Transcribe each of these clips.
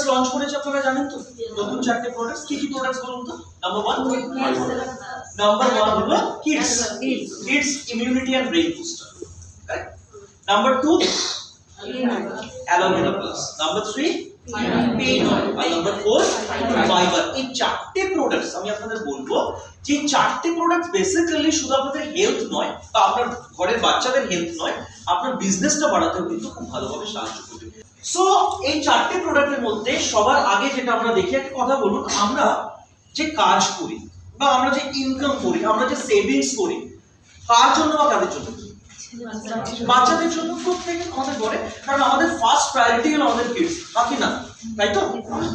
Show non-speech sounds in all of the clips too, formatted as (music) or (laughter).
Products launch করেছে আপনারা জানেন তো? নতুন চারটে প্রোডাক্টস কি কি প্রোডাক্টস বলুন তো? নাম্বার ওয়ান নাম্বার ওয়ান হলো kids kids immunity and brain booster number two aloe vera plus number three আপনার ঘরের বাচ্চাদের হেলথ নয়, আপনার বিজনেসটা বাড়াতেও কিন্তু খুব ভালোভাবে সাহায্য করবে। সো এই চারটে প্রোডাক্টের মধ্যে সবার আগে যেটা আমরা দেখি, একটা কথা বলুন, আমরা যে কাজ করি বা আমরা যে ইনকাম করি, আমরা যে সেভিংস করি কার জন্য বা কাদের জন্য বাচ্চাদের জন্য প্রত্যেকে আমাদের ঘরে কারণ আমাদের ফার্স্ট প্রায়োরিটি হলো আমাদের কিডস বাকি না, তাই তো?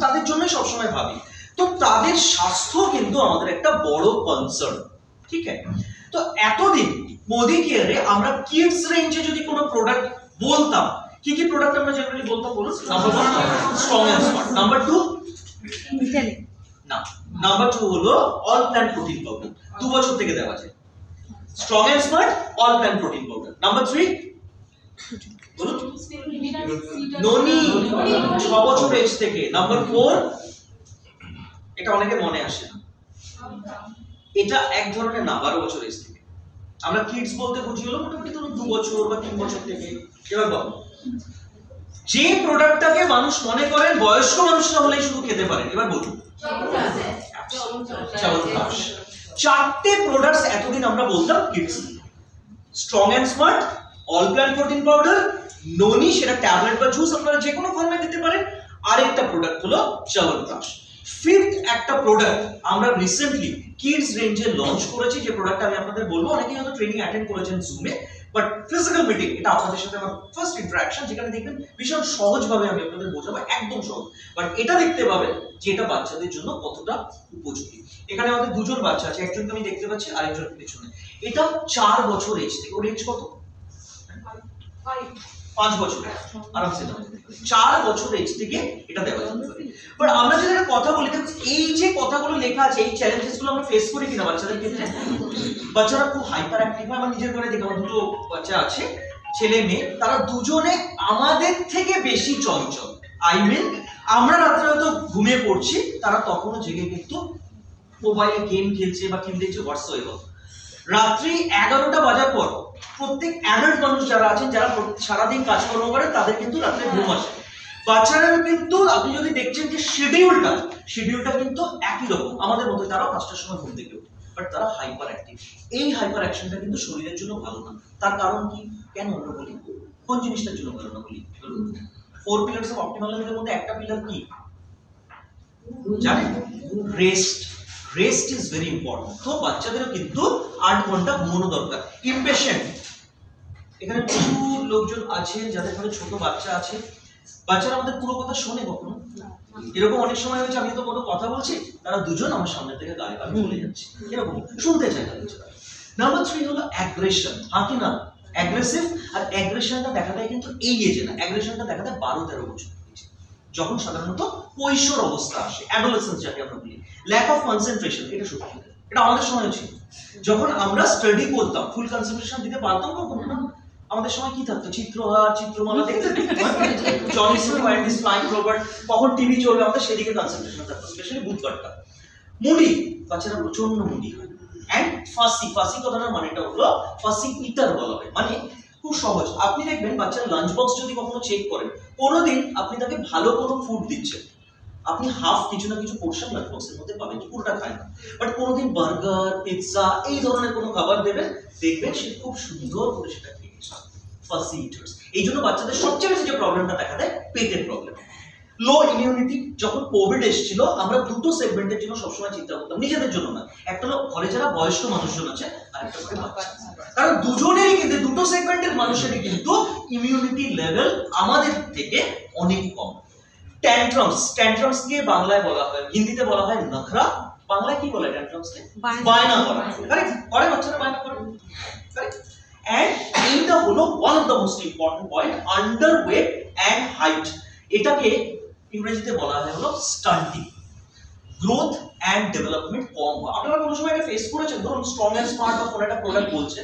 তাদের জন্যই সবসময় ভাবি। তো তাদের স্বাস্থ্য কিন্তু আমাদের একটা বড় কনসার্ন ঠিক আছে? তো এতদিন মোদি কেয়ারে আমরা কিডস রেঞ্জে যদি কোনো প্রোডাক্ট বলতাম কি কি প্রোডাক্ট আমরা জেনারেলি বলতাম বলুন? Number one strong and smart number two না নাম্বার টু হলো অল প্ল্যান্ট প্রোটিন পাউডার দু বছর থেকে দেওয়া যায় strong and smart all plant protein powder number three বলুন। ননি ছ বছর এজ থেকে। নাম্বার ফোর এটা অনেকে মনে আসে না। এটা এক ধরনের না বারো বছর এজ থেকে। আমরা কিডস বলতে বুঝি হলো মোটামুটি ধরুন দু বছর বা তিন বছর থেকে। এবার বলো। যে প্রোডাক্টটাকে মানুষ মনে করেন বয়স্ক মানুষরা হলেই শুধু খেতে পারেন এবার বলুন। চাবনপ্রাশ চারটে প্রোডাক্টস এতদিন আমরা বলতাম kids strong and smart all plant protein powder noni সেটা ট্যাবলেট বা জুস আপনারা যে কোনো ফর্মে দিতে পারেন। আরেকটা প্রোডাক্ট হলো চাবনপ্রাশ ফিফথ একটা প্রোডাক্ট আমরা রিসেন্টলি কিডস রেঞ্জে লঞ্চ করেছি, যে প্রোডাক্ট আমি আপনাদের বলব, অনেকেই হয়তো ট্রেনিং অ্যাটেন্ড করেছেন জুমে বাট ফিজিক্যাল মিটিং এটা আপনাদের সাথে আমার ফার্স্ট ইন্টারাকশন যেখানে দেখবেন ভীষণ সহজভাবে আমি আপনাদের বোঝাবো, একদম সহজ। বাট এটা দেখতে পাবেন যে এটা বাচ্চাদের জন্য কতটা উপযোগী। এখানে আমাদের দুজন বাচ্চা আছে, একজনকে আমি দেখতে পাচ্ছি আরেকজন পেছনে। এটা চার বছর এজ থেকে, ওর এজ কত? পাঁচ বছর আরামসে দেওয়া। চার বছর থেকে এটা দেওয়া যেতে পারে বাট আমরা যদি একটা কথা বলি দেখুন, এই যে কথাগুলো লেখা আছে এই চ্যালেঞ্জেসগুলো আমরা ফেস করি কিনা বাচ্চাদের ক্ষেত্রে বাচ্চারা খুব হাইপার অ্যাক্টিভ হয়। আমার নিজের ঘরে দেখে আমার দুটো বাচ্চা আছে ছেলে মেয়ে তারা দুজনে আমাদের থেকে বেশি চঞ্চল। আই মিন আমরা রাত্রে হয়তো ঘুমিয়ে পড়ছি তারা তখনও জেগে কিন্তু মোবাইলে গেম খেলছে বা দেখছে হোয়াটসঅ্যাপ রাত্রি এগারোটা বাজার পর প্রত্যেক অ্যাডাল্ট মানুষ যারা আছেন, যারা সারাদিন কাজকর্ম করে তাদের কিন্তু রাত্রে ঘুম আসে। বাচ্চারা কিন্তু, আপনি যদি দেখছেন যে শিডিউলটা শিডিউলটা কিন্তু একই রকম। আমাদের মতো তারা পাঁচটার সময় ঘুম থেকে বাট তারা হাইপার অ্যাক্টিভ এই হাইপার অ্যাকশনটা কিন্তু শরীরের জন্য ভালো না। তার কারণ কি? কেন আমরা বলি? কোন জিনিসটার জন্য ভালো না বলি? ফোর পিলার্স অফ অপটিমাল মধ্যে একটা পিলার কি? জানেন? Rest rest is very important তো বাচ্চাদেরও কিন্তু আট ঘণ্টা ঘুমানো দরকার। ইম্পেশেন্ট এখানে প্রচুর লোকজন আছেন যাদের ঘরে ছোট বাচ্চা আছে। বাচ্চারা আমাদের পুরো কথা শোনে কখনো? এরকম অনেক সময় হয়েছে আমি তো কোনো কথা বলছি তারা দুজন আমার সামনে থেকে গায়ে গায়ে চলে যাচ্ছে। এরকম শুনতে চায় না বাচ্চারা নাম্বার থ্রি হলো অ্যাগ্রেশন হ্যাঁ কি না? অ্যাগ্রেসিভ আর অ্যাগ্রেশনটা দেখা দেয় কিন্তু এই এজে না। অ্যাগ্রেশনটা দেখা দেয় বারো তেরো বছর। যখন সাধারণত কৈশোর অবস্থা আসে অ্যাডোলেসেন্স যাকে আমরা বলি ল্যাক অফ কনসেন্ট্রেশন এটা সত্যি এটা আমাদের সময় ছিল। যখন আমরা স্টাডি করতাম ফুল কনসেন্ট্রেশন দিতে পারতাম কখনো না? আমাদের সময় কি থাকতো? চিত্রহার, চিত্রমালা দেখতে কখন টিভি চলবে, আমাদের সেদিকে কনসেন্ট্রেশন থাকতো স্পেশালি বুধবারটা মুডি, বাচ্চারা প্রচণ্ড মুডি হয় অ্যান্ড ফাসি ফাসি কথাটার মানেটা হলো ফাসি ইটার বলা হয়। মানে খুব সহজ। আপনি দেখবেন বাচ্চার লাঞ্চ বক্স যদি কখনো চেক করেন, কোনোদিন আপনি তাকে ভালো কোনো ফুড দিচ্ছেন আপনি হাফ কিছু না কিছু পোর্শন লাঞ্চ বক্সের মধ্যে পাবেন পুরোটা খায় না। বাট কোনোদিন বার্গার পিৎজা এই ধরনের কোনো খাবার দেবেন, দেখবেন সে খুব সুন্দর করে সেটা ফাসি ইটার্স এই জন্য বাচ্চাদের সবচেয়ে বেশি যে প্রবলেমটা দেখা দেয়, পেটের প্রবলেম লো ইমিউনিটি যখন কোভিড এসেছিল, আমরা দুটো সেগমেন্টের জন্য সবসময় চিন্তা করতাম, নিজেদের জন্য না। একটা হলো ঘরে যারা বয়স্ক মানুষজন আছে কারণ দুজনেরই কিন্তু দুটো সেগমেন্টের মানুষেরই কিন্তু ইমিউনিটি লেভেল আমাদের থেকে অনেক কম। ট্যান্ট্রামস ট্যান্ট্রামস কে বাংলায় বলা হয় হিন্দিতে বলা হয় নখরা বাংলায় কি বলে ট্যান্ট্রামস কে? বায়না। করা কারেক্ট করে বাচ্চারা বায়না করে। কারেক্ট অ্যান্ড এইটা হলো one of the most important point under weight and height এটাকে ইংরেজিতে বলা হয় হলো স্টান্টিং গ্রোথ অ্যান্ড ডেভেলপমেন্ট কম হয়। আপনারা কোনো সময় এটা ফেস করেছেন? ধরুন স্ট্রং অ্যান্ড স্মার্ট কোনো একটা প্রোডাক্ট বলছে।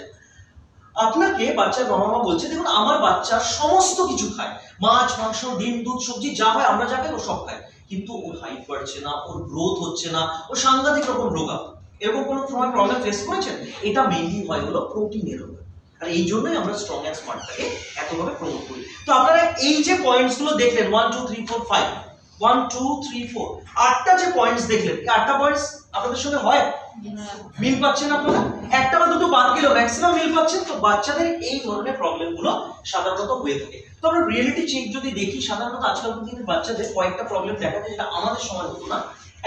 আপনাকে বাচ্চার বাবা মা বলছে, দেখুন, আমার বাচ্চা সমস্ত কিছু খায়। মাছ, মাংস, ডিম, দুধ, সবজি, যা হয় আমরা যা খাই, ও সব খায়। কিন্তু ওর হাইট বাড়ছে না, ওর গ্রোথ হচ্ছে না ও সাংঘাতিক রকম রোগা এরকম কোনো সময় প্রবলেম ফেস করেছেন? এটা মেইনলি হয় হলো প্রোটিনের রোগ আর এই জন্যই আমরা স্ট্রং অ্যান্ড স্মার্টটাকে এতভাবে প্রমোট করি। তো আপনারা এই যে পয়েন্টসগুলো দেখলেন one two three four five one two three four আটটা যে পয়েন্টস দেখলেন এই আটটা পয়েন্টস আপনাদের সঙ্গে হয়? মিল পাচ্ছেন আপনারা? একটা বা দুটো বাদ গেলেও ম্যাক্সিমাম মিল পাচ্ছেন, তো বাচ্চাদের এই ধরনের প্রবলেমগুলো সাধারণত হয়ে থাকে। তো আমরা রিয়েলিটি চেক যদি দেখি, সাধারণত আজকালকার দিনের বাচ্চাদের কয়েকটা প্রবলেম দেখা যায়, যেটা আমাদের সময় হতো না।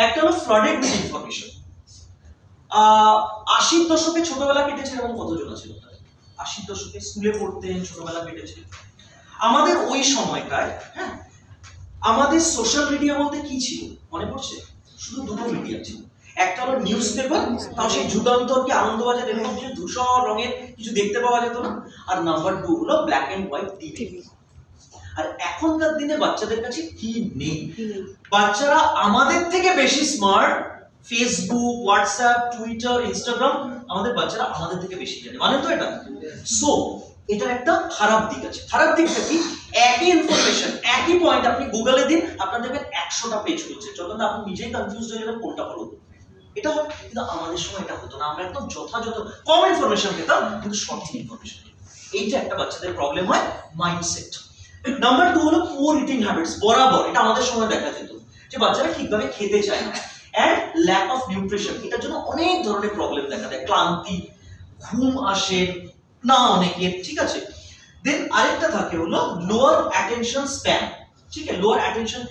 একটা হলো ফ্লডেড উইথ ইনফরমেশন আশির দশকে ছোটবেলা কেটেছে এরকম কতজন আছে? আশির দশকে স্কুলে পড়তেন, ছোটবেলা কেটেছে। আমাদের ওই সময়টায় হ্যাঁ আমাদের সোশ্যাল মিডিয়া বলতে কি ছিল? মনে পড়ছে? শুধু দুটো মিডিয়া ছিল। একটা হলো নিউজ পেপার তাও সেই যুগান্তর কি আনন্দবাজার এরকম কিছু ধূসর রঙের কিছু দেখতে পাওয়া যেত না। আর নাম্বার টু হলো ব্ল্যাক এন্ড হোয়াইট টিভি আর এখনকার দিনে বাচ্চাদের কাছে কি নেই? বাচ্চারা আমাদের থেকে বেশি smart Facebook WhatsApp Twitter Instagram আমাদের বাচ্চারা আমাদের থেকে বেশি জানে। মানে তো এটা। সো এটার একটা খারাপ দিক আছে। খারাপ দিকটা কি? একই ইনফরমেশন একই পয়েন্ট আপনি গুগলে দিন, আপনার দেখবেন একশোটা পেজ খুলছে। যখন আপনি নিজেই কনফিউজ হয়ে যাবেন, কোনটা ফলো এটা হয়, কিন্তু আমাদের সময় এটা হতো না। আমরা একদম যথাযথ কম ইনফরমেশন পেতাম, কিন্তু সঠিক ইনফরমেশন এইটা একটা বাচ্চাদের প্রবলেম হয় মাইন্ডসেট নাম্বার টু হলো পুয়ার ইটিং হ্যাবিটস বরাবর। এটা আমাদের সময় দেখা যেত যে বাচ্চারা ঠিকভাবে খেতে চায় না। অ্যান্ড ল্যাক অফ নিউট্রিশন এটার জন্য অনেক ধরনের প্রবলেম দেখা দেয়। ক্লান্তি, ঘুম আসে না অনেকের, ঠিক আছে? দেন আরেকটা থাকে হলো লোয়ার অ্যাটেনশন স্প্যান ঠিক আছে? লোয়ার অ্যাটেনশন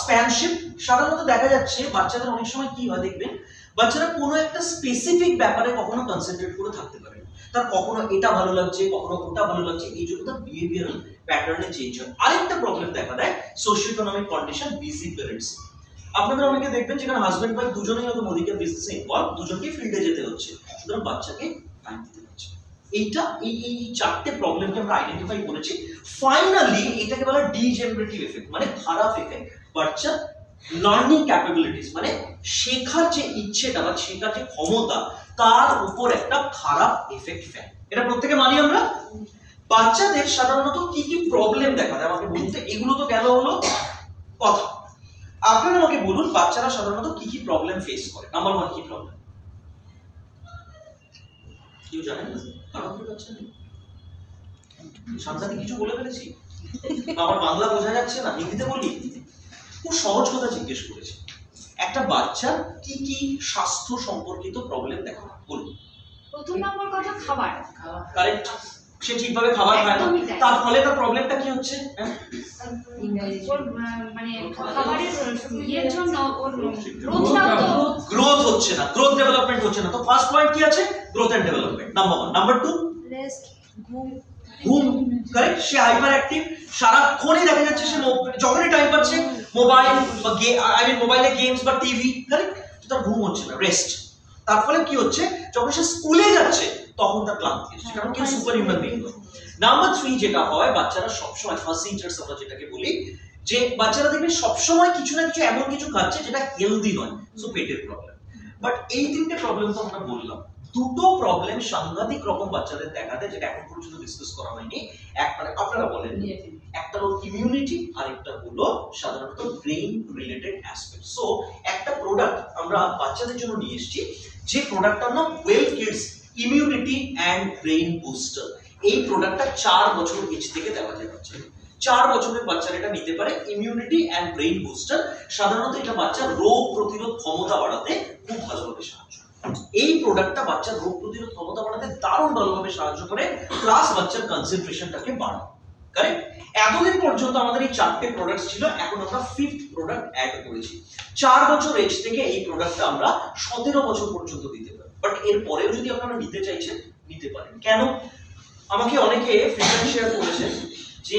স্প্যানশিপ সাধারণত দেখা যাচ্ছে বাচ্চাদের অনেক সময় কি হয় দেখবেন? বাচ্চারা কোনো একটা স্পেসিফিক ব্যাপারে কখনো কনসেন্ট্রেট করে থাকতে পারে তার কখনো এটা ভালো লাগছে, কখনো ওটা ভালো লাগছে, এই জন্য তার বিহেভিয়ারাল প্যাটার্নে চেঞ্জ হয়। আরেকটা প্রবলেম দেখা দেয় socio economic condition busy parents আপনাদের অনেকে দেখবেন যেখানে হাজবেন্ড ওয়াইফ দুজনেই হয়তো মোদিকে বিজনেসে ইনভলভ দুজনকেই ফিল্ডে যেতে হচ্ছে। সুতরাং বাচ্চাকে টাইম দিতে হচ্ছে। এইটা, এই এই চারটে প্রবলেমকে আমরা আইডেন্টিফাই করেছি। ফাইনালি এটাকে বলা ডিজেনারেটিভ এফেক্ট মানে খারাপ এফেক্ট বাচ্চা লার্নিং ক্যাপাবিলিটিস মানে শেখার যে ইচ্ছেটা বা শেখার যে ক্ষমতা, তার উপর একটা খারাপ এফেক্ট ফেলে। এটা প্রত্যেকে মানি আমরা? বাচ্চাদের সাধারণত কি কি প্রবলেম দেখা দেয়? আমাকে বলতে এগুলো তো গেল হলো কথা। আপনারা আমাকে বলুন, বাচ্চারা সাধারণত কি কি প্রবলেম ফেস করে? নাম্বার ওয়ান কি প্রবলেম কেউ জানে না। কারণ কি বাচ্চা না। সাংঘাতিক কিছু বলে ফেলেছি। আমার বাংলা বোঝা যাচ্ছে না হিন্দিতে বলি। খুব সহজ কথা জিজ্ঞেস করেছি। একটা বাচ্চা কি কি স্বাস্থ্য সম্পর্কিত প্রবলেম দেখা? বলুন। প্রথম নম্বর কথা খাবার। কারেক্ট সে ঠিকভাবে খাবার খায় না। তার ফলে তার প্রবলেমটা কি হচ্ছে? হ্যাঁ? মানে গ্রোথ হচ্ছে না গ্রোথ ডেভেলপমেন্ট হচ্ছে না। তো ফার্স্ট পয়েন্ট কি আছে? Growth and development number one number two rest ঘুম। কারেক্ট সে হাইপার অ্যাক্টিভ সারাক্ষণই দেখা যাচ্ছে সে যখনই টাইম পাচ্ছে মোবাইল বা আই মিন মোবাইলে গেমস বা টিভি কারেক্ট তার ঘুম হচ্ছে না রেস্ট তার ফলে কি হচ্ছে? যখন সে স্কুলে যাচ্ছে তখন তার ক্লান্তি আসছে। কারণ কেউ সুপার হিউম্যান বিং নয়। নাম্বার থ্রি যেটা হয় বাচ্চারা সবসময় ফার্স্ট ইন্টারেস্ট আমরা যেটাকে বলি যে বাচ্চারা দেখবে সবসময় কিছু না কিছু এমন কিছু খাচ্ছে যেটা হেলদি নয় সো পেটের প্রবলেম বাট এই তিনটে প্রবলেম তো আমরা বললাম। দুটো প্রবলেম সাংঘাতিক রকম বাচ্চাদের দেখা দেয় যেটা এখন পর্যন্ত ডিসকাস করা হয়নি। একটা আপনারা বলেন একটা হলো ইমিউনিটি আর একটা হলো সাধারণত ব্রেইন রিলেটেড অ্যাসপেক্ট সো একটা প্রোডাক্ট আমরা বাচ্চাদের জন্য নিয়ে এসেছি, যে প্রোডাক্টটার নাম well kids immunity and brain booster এই প্রোডাক্টটা চার বছর এজ থেকে দেওয়া যায় বাচ্চাদের। চার বছরের বাচ্চারা এটা নিতে পারে ইমিউনিটি অ্যান্ড ব্রেইন বুস্টার সাধারণত এটা বাচ্চার রোগ প্রতিরোধ ক্ষমতা বাড়াতে খুব ভালোভাবে সাহায্য। এই প্রোডাক্টটা বাচ্চার রোগ প্রতিরোধ ক্ষমতা বাড়াতে দারুণ ভালোভাবে সাহায্য করে। প্লাস বাচ্চার কনসেন্ট্রেশনটাকে বাড়ায়। কারেক্ট এতদিন পর্যন্ত আমাদের এই চারটে প্রোডাক্ট ছিল, এখন আমরা ফিফথ প্রোডাক্ট অ্যাড করেছি। চার বছর এজ থেকে এই প্রোডাক্টটা আমরা সতেরো বছর পর্যন্ত দিতে পারি। বাট এর পরেও যদি আপনারা নিতে চাইছেন, নিতে পারেন। কেন? আমাকে অনেকে ফিডব্যাক শেয়ার করেছেন যে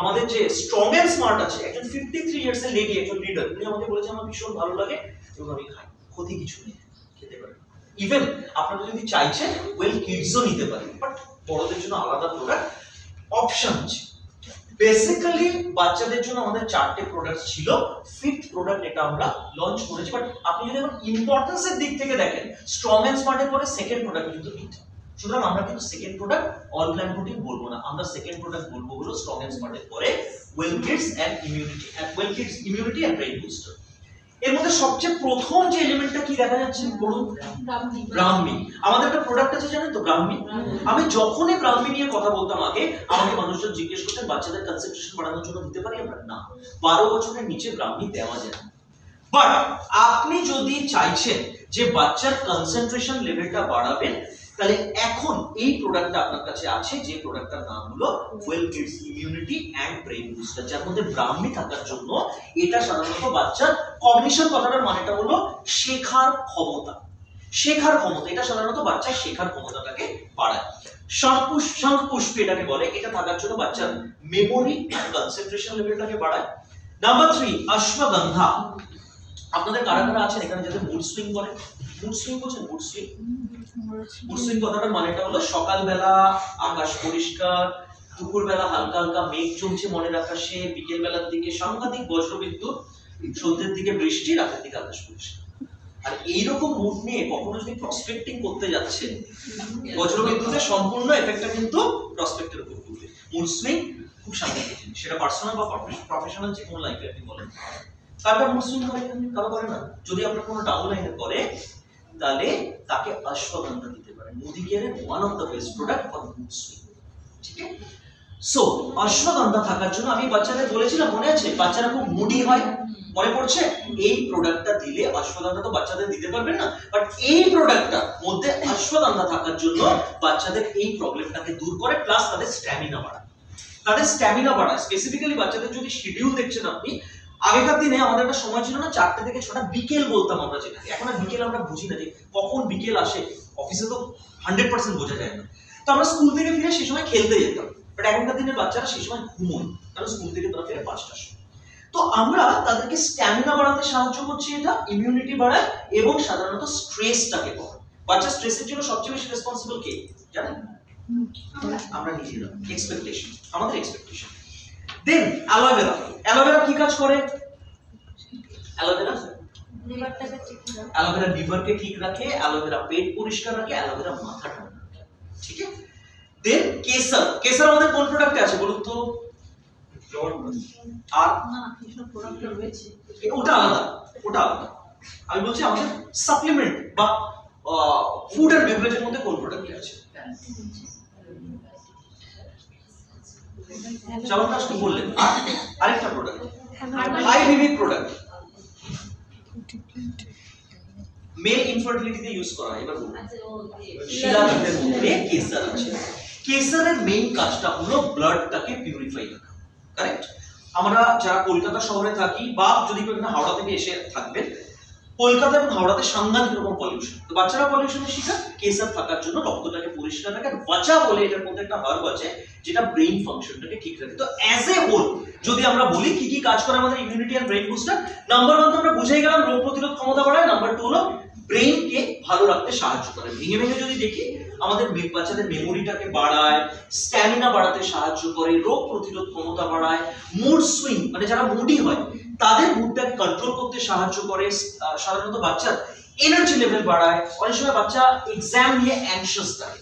আমাদের যে স্ট্রং এন্ড স্মার্ট আছে, একজন ফিফটি থ্রি ইয়ার্স এর লেডি একজন লিডার উনি আমাকে বলেছে, আমার ভীষণ ভালো লাগে, এবং আমি খাই। ক্ষতি কিছু নেই, খেতে পারেন ইভেন আপনারা যদি চাইছেন ওয়েল কিডসও নিতে পারেন। বাট বড়দের জন্য আলাদা প্রোডাক্ট অপশন আছে বেসিক্যালি বাচ্চাদের জন্য আমাদের চারটে প্রোডাক্ট ছিল। ফিফথ প্রোডাক্ট এটা আমরা লঞ্চ করেছি। বাট আপনি যদি এখন ইম্পর্টেন্সের দিক থেকে দেখেন স্ট্রং এন্ড স্মার্টের পরে সেকেন্ড প্রোডাক্ট কিন্তু এটা সুতরাং আমরা কিন্তু second product all plant protein বলব না। আমরা সেকেন্ড প্রোডাক্ট বলব হলো স্ট্রং অ্যান্ড স্মার্টের পরে well kids and immunity well kids immunity and brain booster এর মধ্যে সবচেয়ে প্রথম যে এলিমেন্টটা কি দেখা যাচ্ছে বলুন? ব্রাহ্মী। আমাদের একটা প্রোডাক্ট আছে জানেন তো ব্রাহ্মী? আমি যখনই ব্রাহ্মী নিয়ে কথা বলতাম আগে আমাকে মানুষজন জিজ্ঞেস করতেন বাচ্চাদের কনসেন্ট্রেশন বাড়ানোর জন্য দিতে পারি আমরা? না। বারো বছরের নিচে ব্রাহ্মী দেওয়া যায়। না বাট আপনি যদি চাইছেন যে বাচ্চার কনসেন্ট্রেশন লেভেলটা বাড়াবেন তাহলে এখন এই প্রোডাক্টটা আপনার কাছে আছে, যে প্রোডাক্টটার নাম হলো well kids immunity and brain booster যার মধ্যে ব্রাহ্মী থাকার জন্য এটা সাধারণত বাচ্চার কগনিশন কথাটার মানেটা হলো শেখার ক্ষমতা। শেখার ক্ষমতা, এটা সাধারণত বাচ্চার শেখার ক্ষমতাটাকে বাড়ায়। শঙ্কুশ শঙ্খ পুষ্পী এটাকে বলে, এটা থাকার জন্য বাচ্চার মেমোরি কনসেন্ট্রেশন লেভেলটাকে বাড়ায়। নাম্বার থ্রি অশ্বগন্ধা আপনাদের কারা কারা আছেন এখানে যাদের মুড সুইং করে? মুড সুইং বলছেন মুড সুইং সুইং কথাটার মানেটা হলো সকালবেলা আকাশ পরিষ্কার, দুপুরবেলা হালকা হালকা মেঘ জমছে মনের আকাশে বিকেল বেলার দিকে সাংঘাতিক বজ্রবিদ্যুৎ, সন্ধ্যের দিকে বৃষ্টি, রাতের দিকে আকাশ পরিষ্কার। আর এইরকম মুড নিয়ে কখনো যদি প্রসপেক্টিং করতে যাচ্ছেন, বজ্রবিদ্যুতের সম্পূর্ণ এফেক্টটা কিন্তু প্রসপেক্টের উপর পড়বে। মুড সুইং খুব সাংঘাতিক জিনিস। সেটা পার্সোনাল বা প্রফেশনাল যে কোনো লাইফে আপনি বলেন। কারটা মুড সুইং করে কারও করে না। যদি আপনার কোনো ডাউন লাইনে করে তাহলে তাকে অশ্বগন্ধা দিতে পারেন মোদি কেয়ারের one of the best product for mood ঠিক আছে? সো অশ্বগন্ধা থাকার জন্য আমি বাচ্চাদের বলেছিলাম, মনে আছে? বাচ্চারা খুব মুডি হয়, মনে পড়ছে? এই প্রোডাক্টটা দিলে অশ্বগন্ধা তো বাচ্চাদের দিতে পারবেন না। বাট এই প্রোডাক্টটা মধ্যে অশ্বগন্ধা থাকার জন্য বাচ্চাদের এই প্রবলেমটাকে দূর করে প্লাস তাদের স্ট্যামিনা বাড়ায়। তাদের স্ট্যামিনা বাড়ায়। স্পেসিফিক্যালি বাচ্চাদের যদি শিডিউল দেখছেন আপনি আগেকার দিনে আমাদের একটা সময় ছিল না চারটে থেকে ছটা বিকেল বলতাম আমরা যেটা এখন আর বিকেল আমরা বুঝি না যে কখন বিকেল আসে। অফিসে তো হান্ড্রেড পার্সেন্ট বোঝা যায় না। তো আমরা স্কুল থেকে ফিরে সেই সময় খেলতে যেতাম। বাট এখনকার দিনের বাচ্চারা সেই সময় ঘুমোয়। কারণ স্কুল থেকে তারা ফিরে পাঁচটার সময়। তো আমরা তাদেরকে স্ট্যামিনা বাড়াতে সাহায্য করছি এটা ইমিউনিটি বাড়ায় এবং সাধারণত স্ট্রেসটাকে কমায়। বাচ্চা স্ট্রেসের জন্য সবচেয়ে বেশি রেসপন্সিবল কে? জানেন? আমরা। নিজেরা। এক্সপেকটেশন আমাদের এক্সপেকটেশন দেন অ্যালোভেরা অ্যালোভেরা কি কাজ করে? অ্যালোভেরা অ্যালোভেরা লিভারকে ঠিক রাখে অ্যালোভেরা পেট পরিষ্কার রাখে অ্যালোভেরা মাথা ঠান্ডা ঠিক আছে? দেন কেসার। কেসার আমাদের কোন প্রোডাক্টে আছে বলুন তো? আর? ওটা আলাদা। ওটা আলাদা। আমি বলছি আমাদের সাপ্লিমেন্ট বা ফুড এন্ড বেভারেজের মধ্যে কোন প্রোডাক্ট আছে? তো বললেন আর আরেকটা প্রোডাক্ট হাই প্রোডাক্ট মেল ইনফার্টিলিটিতে ইউজ করা হয় এবার বলুন। আচ্ছা মধ্যে কেসার আছে। কেসারের মেইন কাজটা হলো ব্লাডটাকে পিউরিফাই রাখা কারেক্ট আমরা যারা কলকাতা শহরে থাকি বা যদি কেউ হাওড়া থেকে এসে থাকবেন কলকাতা এবং হাওড়াতে সাংঘাতিক রকম পলিউশন তো বাচ্চারা পলিউশনের শিকার কেসার থাকার জন্য রক্তটাকে পরিষ্কার রাখে বাঁচা বলে এটার মধ্যে একটা হার্ব আছে, যেটা ব্রেইন ফাংশনটাকে ঠিক রাখে। তো অ্যাজ এ হোল যদি আমরা বলি কি কি কাজ করে আমাদের ইমিউনিটি আর ব্রেইন বুস্টার নাম্বার ওয়ান তো আমরা বুঝেই গেলাম রোগ প্রতিরোধ ক্ষমতা বাড়ায় নাম্বার টু হলো ব্রেইনকে ভালো রাখতে সাহায্য করে। ভেঙে ভেঙে যদি দেখি, আমাদের বাচ্চাদের মেমোরিটাকে বাড়ায় স্ট্যামিনা বাড়াতে সাহায্য করে, রোগ প্রতিরোধ ক্ষমতা বাড়ায় মুড সুইং মানে যারা মুডি হয়, তাদের মুডটাকে কন্ট্রোল করতে সাহায্য করে সাধারণত বাচ্চার এনার্জি লেভেল বাড়ায়। অনেক সময় বাচ্চা এক্সাম নিয়ে অ্যাংশাস থাকে।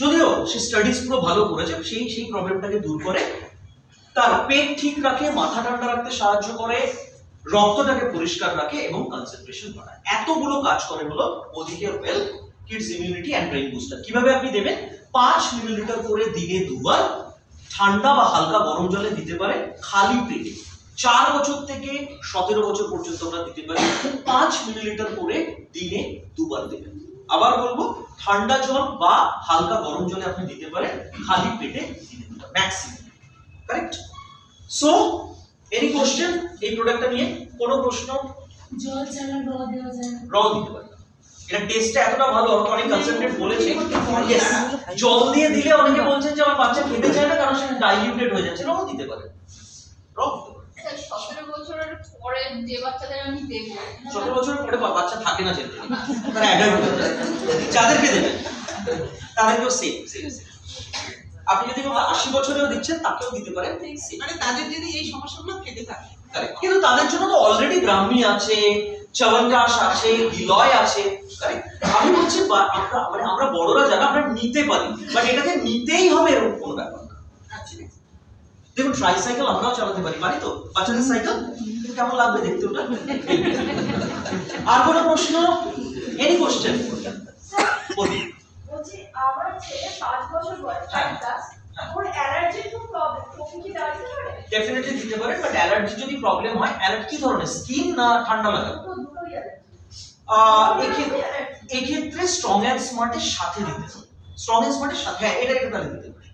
যদিও সে স্টাডিজ পুরো ভালো করেছে, সেই সেই প্রবলেমটাকে দূর করে, তার পেট ঠিক রাখে, মাথা ঠান্ডা রাখতে সাহায্য করে রক্তটাকে পরিষ্কার রাখে এবং কনসেন্ট্রেশন বাড়ায়। এতগুলো কাজ করে হলো ওদিকে well kids immunity and brain booster কীভাবে আপনি দেবেন? পাঁচ মিলিলিটার করে দিনে দুবার ঠান্ডা বা হালকা গরম জলে দিতে পারে খালি পেটে। চার বছর থেকে সতেরো বছর পর্যন্ত আমরা দিতে পারি। পাঁচ মিলিলিটার করে দিনে দুবার দেবেন। আবার বলব, ঠান্ডা জল বা হালকা গরম জলে আপনি দিতে পারেন খালি পেটে দিনে দুবার maximum correct so any question এই প্রোডাক্টটা নিয়ে কোনো প্রশ্ন? জল ছাড়া র দেওয়া যায় না। র দিতে পারে। এটা টেস্টটা এতটা ভালো আমাকে অনেক কনসেন্ট্রেট বলেছে। জল দিয়ে দিলে অনেকে বলছেন যে আমার বাচ্চা খেতে চায় না কারণ সেটা ডাইলিউটেড হয়ে যাচ্ছে। র দিতে পারে। র দিতে পারে। সতেরো বছরের পরে যে বাচ্চাদের আমি দেবো। সতেরো বছরের পরে বা- বাচ্চা থাকে না জেনারেলি তারা অ্যাডাল্ট যায় যাদেরকে দেবেন তাদেরকেও সেম সেম সেম আপনি যদি কোনো আশি বছরেও দিচ্ছেন তাকেও দিতে পারেন। মানে তাদের যদি এই সমস্যাগুলো থেকে থাকে কিন্তু তাদের জন্য তো অলরেডি ব্রাহ্মী আছে চবনপ্রাশ আছে গিলয় আছে। আমি বলছি আমরা মানে আমরা বড়রা যারা আমরা নিতে পারি। বাট এটাকে নিতেই হবে এরকম কোনো ব্যাপার না। দেখুন ট্রাইসাইকেল আমরাও চালাতে পারি পারি তো? বাচ্চাদের সাইকেল কেমন লাগবে দেখতে ওটা? (laughs) আর কোনো প্রশ্ন? এনি কোশ্চেন আমার ছেলে পাঁচ বছর বয়স। ফাইভ ক্লাস হ্যাঁ। ওর অ্যালার্জির খুব প্রবলেম ওকে কি দেওয়া যেতে পারে? ডেফিনেটলি দিতে পারেন বাট অ্যালার্জি যদি প্রবলেম হয় অ্যালার্জি কি ধরনের? স্কিন না ঠান্ডা লাগা? এক্ষেত্রে স্ট্রং অ্যান্ড স্মার্টের সাথে দিতে হবে স্ট্রং অ্যান্ড স্মার্টের সাথে হ্যাঁ এটা এটা তাহলে দিতে পারে।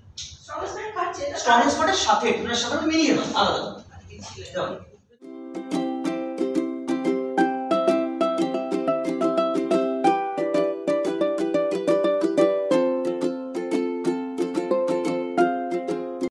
স্ট্রং অ্যান্ড স্মার্টের সাথে এটার সাথে মিলিয়ে দাও আলাদা।